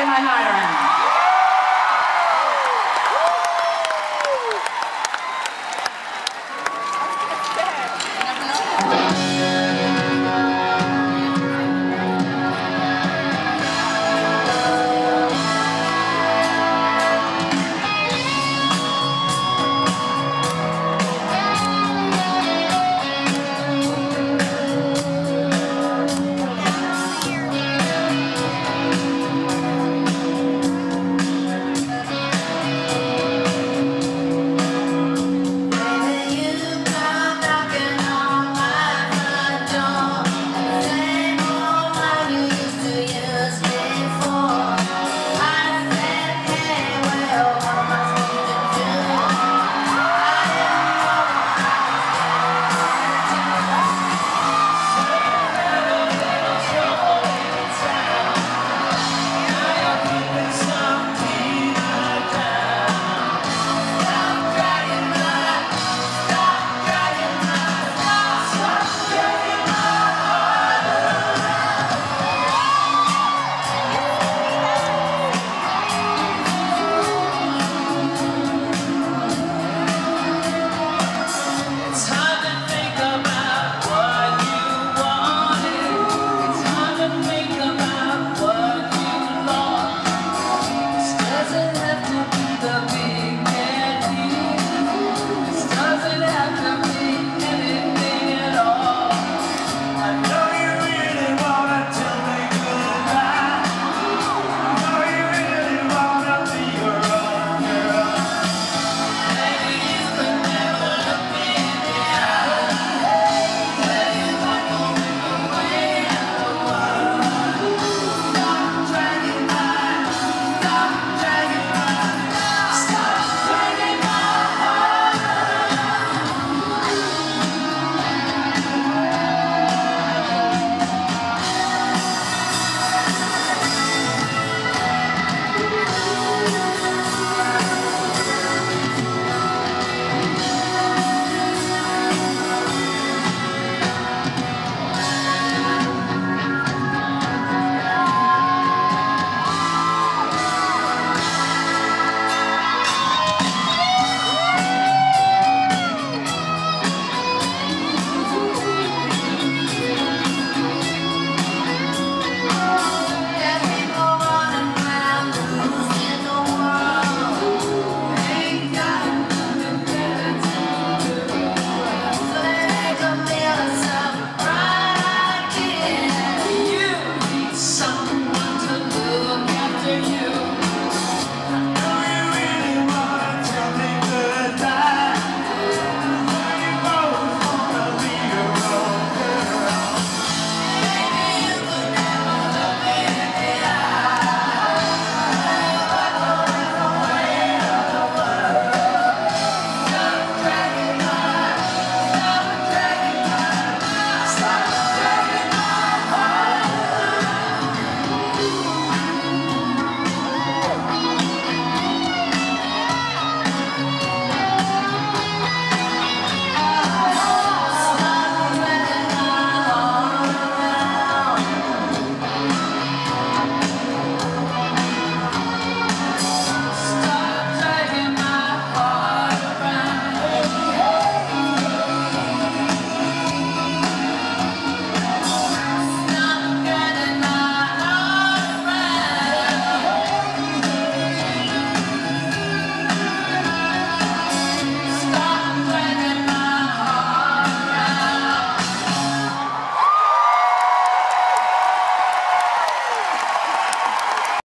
in my hideout.